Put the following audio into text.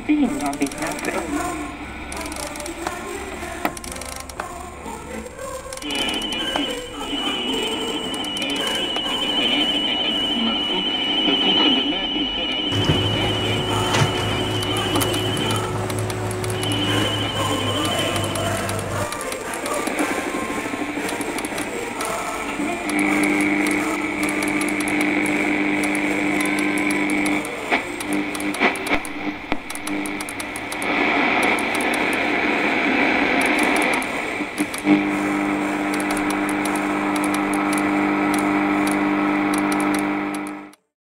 便は見ません。